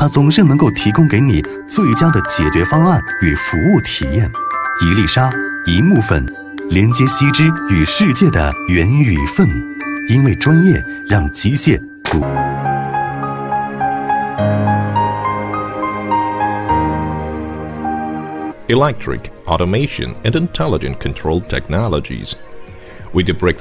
它总是能够提供给你最佳的解决方案与服务体验。一粒沙，一木粉，连接西之与世界的缘与份。因为专业，让机械。Electric, automation, and intelligent control technologies. With the break.